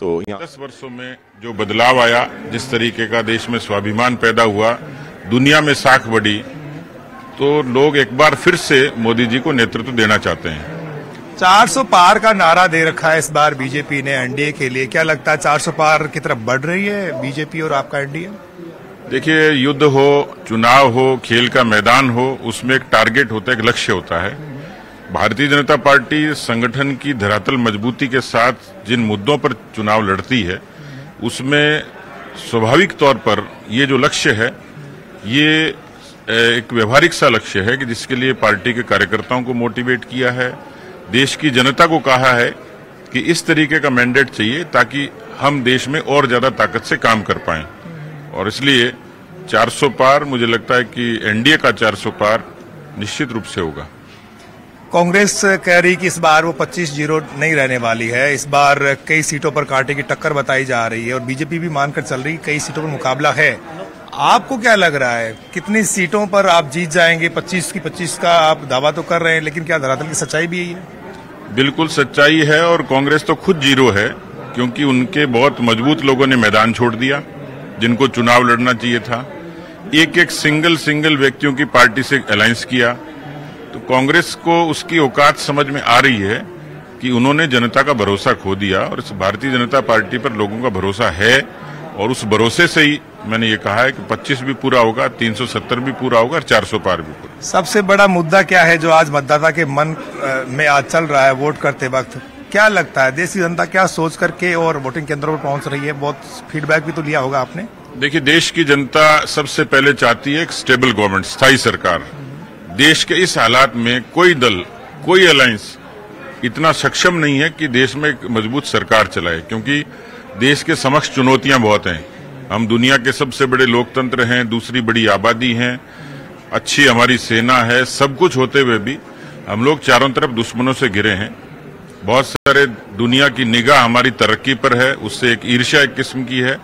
तो यहाँ दस वर्षों में जो बदलाव आया जिस तरीके का देश में स्वाभिमान पैदा हुआ दुनिया में साख बढ़ी तो लोग एक बार फिर से मोदी जी को नेतृत्व देना चाहते हैं। 400 पार का नारा दे रखा है इस बार बीजेपी ने एनडीए के लिए। क्या लगता है 400 पार की तरफ़ बढ़ रही है बीजेपी और आपका एनडीए? देखिए युद्ध हो चुनाव हो खेल का मैदान हो उसमें एक टारगेट होता है एक लक्ष्य होता है। भारतीय जनता पार्टी संगठन की धरातल मजबूती के साथ जिन मुद्दों पर चुनाव लड़ती है, उसमें स्वाभाविक तौर पर ये जो लक्ष्य है, ये एक व्यवहारिक सा लक्ष्य है कि जिसके लिए पार्टी के कार्यकर्ताओं को मोटिवेट किया है, देश की जनता को कहा है कि इस तरीके का मैंडेट चाहिए ताकि हम देश में और ज़्यादा ताकत से काम कर पाए। और इसलिए 400 पार, मुझे लगता है कि एनडीए का 400 पार निश्चित रूप से होगा। कांग्रेस कह रही कि इस बार वो 25 ज़ीरो नहीं रहने वाली है। इस बार कई सीटों पर कांटे की टक्कर बताई जा रही है और बीजेपी भी मानकर चल रही कई सीटों पर मुकाबला है। आपको क्या लग रहा है? कितनी सीटों पर आप जीत जाएँगे? 25 की 25 का आप दावा तो कर रहे हैं, लेकिन क्या धरातल की सच्चाई भी है? बिल्कुल सच्चाई है और कांग्रेस तो खुद ज़ीरो है, क्योंकि उनके बहुत मज़बूत लोगों ने मैदान छोड़ दिया, जिनको चुनाव लड़ना चाहिए था। एक एक सिंगल सिंगल व्यक्तियों की पार्टी से अलायंस किया तो कांग्रेस को उसकी औकात समझ में आ रही है कि उन्होंने जनता का भरोसा खो दिया और इस भारतीय जनता पार्टी पर लोगों का भरोसा है और उस भरोसे से ही मैंने ये कहा है कि 25 भी पूरा होगा 370 भी पूरा होगा और 400 पार भी पूरा सबसे बड़ा मुद्दा क्या है जो आज मतदाता के मन में आज चल रहा है वोट करते वक्त? क्या लगता है? देश की जनता क्या सोच करके और वोटिंग केंद्रों पर पहुँच रही है? बहुत फीडबैक भी तो लिया होगा आपने। देखिए देश की जनता सबसे पहले चाहती है एक स्टेबल गवर्नमेंट स्थायी सरकार। देश के इस हालात में कोई दल, कोई अलायंस इतना सक्षम नहीं है कि देश में एक मज़बूत सरकार चलाए, क्योंकि देश के समक्ष चुनौतियाँ बहुत हैं। हम दुनिया के सबसे बड़े लोकतंत्र हैं, दूसरी बड़ी आबादी है, अच्छी हमारी सेना है, सब कुछ होते हुए भी हम लोग चारों तरफ़ दुश्मनों से घिरे हैं। बहुत सारे दुनिया की निगाह हमारी तरक्की पर है, उससे एक ईर्ष्या एक किस्म की है।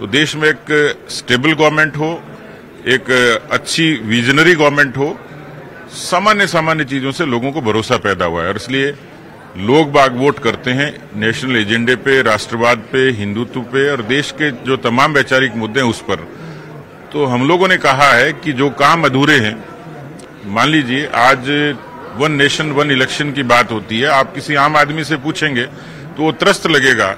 तो देश में एक स्टेबल गवर्नमेंट हो, एक अच्छी विजनरी गवर्नमेंट हो सामान्य सामान्य चीज़ों से लोगों को भरोसा पैदा हुआ है और इसलिए लोग बाग वोट करते हैं नेशनल एजेंडे पे, राष्ट्रवाद पे, हिंदुत्व पे और देश के जो तमाम वैचारिक मुद्दे हैं उस पर। तो हम लोगों ने कहा है कि जो काम अधूरे हैं, मान लीजिए आज वन नेशन, वन इलेक्शन की बात होती है, आप किसी आम आदमी से पूछेंगे तो वो त्रस्त लगेगा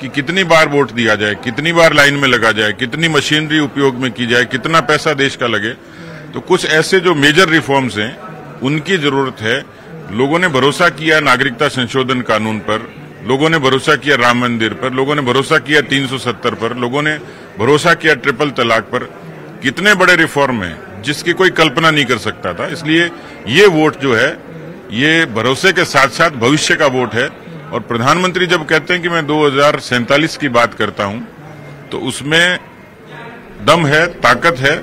कि कितनी बार वोट दिया जाए, कितनी बार लाइन में लगा जाए, कितनी मशीनरी उपयोग में की जाए, कितना पैसा देश का लगे। तो कुछ ऐसे जो मेजर रिफॉर्म्स हैं, उनकी ज़रूरत है। लोगों ने भरोसा किया नागरिकता संशोधन कानून पर, लोगों ने भरोसा किया राम मंदिर पर, लोगों ने भरोसा किया 370 पर, लोगों ने भरोसा किया ट्रिपल तलाक पर। कितने बड़े रिफॉर्म हैं, जिसकी कोई कल्पना नहीं कर सकता था। इसलिए ये वोट जो है, ये भरोसे के साथ साथ भविष्य का वोट है। और प्रधानमंत्री जब कहते हैं कि मैं दो की बात करता हूँ तो उसमें दम है, ताकत है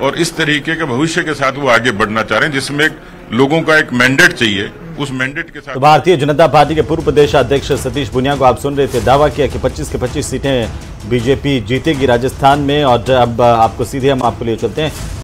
और इस तरीके के भविष्य के साथ वो आगे बढ़ना चाह रहे हैं, जिसमें लोगों का एक मैंडेट चाहिए, उस मैंडेट के साथ तो भारतीय जनता पार्टी के पूर्व प्रदेश अध्यक्ष सतीश पुनिया को आप सुन रहे थे, दावा किया कि 25 के 25 सीटें बीजेपी जीतेगी राजस्थान में, और अब आपको सीधे हम आपको लिए चलते हैं।